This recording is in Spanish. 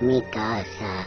mi casa.